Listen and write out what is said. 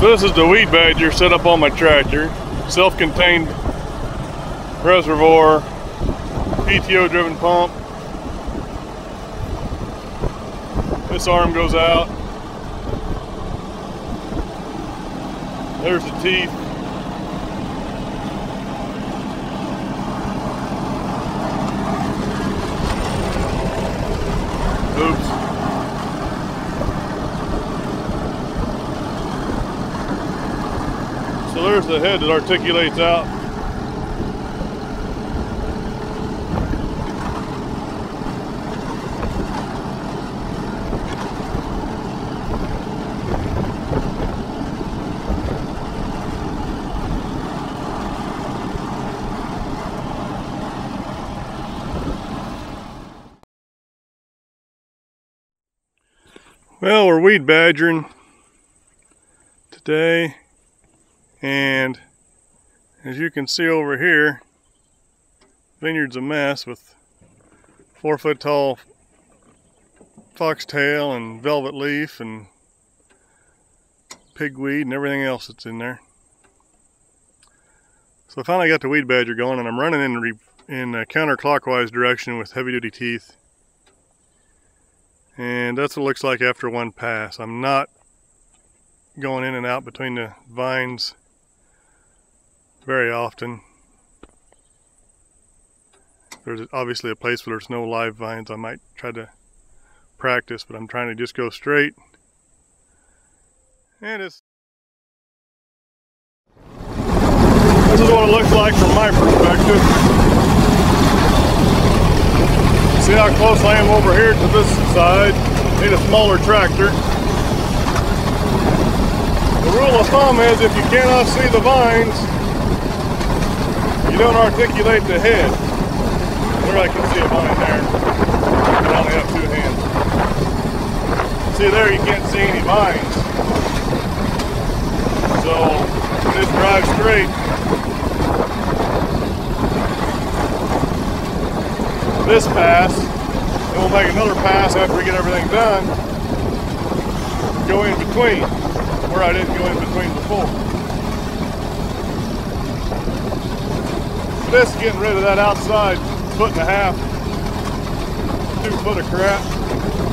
this is the weed badger set up on my tractor. Self-contained reservoir, PTO driven pump. This arm goes out. There's the teeth. There's the head that articulates out. Well, we're weed badgering today, and as you can see over here, vineyard's a mess with four foot tall foxtail and velvet leaf and pigweed and everything else that's in there. So I finally got the weed badger going, and I'm running in in a counterclockwise direction with heavy duty teeth. And that's what it looks like after one pass. I'm not going in and out between the vines very often. There's obviously a place where there's no live vines. I might try to practice, but I'm trying to just go straight. And it's this is what it looks like from my perspective. See how close I am over here to this side. Need a smaller tractor. The rule of thumb is if you cannot see the vines, don't articulate the head. There I can see a vine there. I only have two hands. See there you can't see any vines. So just drive straight this pass, and we'll make another pass after we get everything done. Go in between, where I didn't go in between before. Is getting rid of that outside foot and a half, two foot of crap.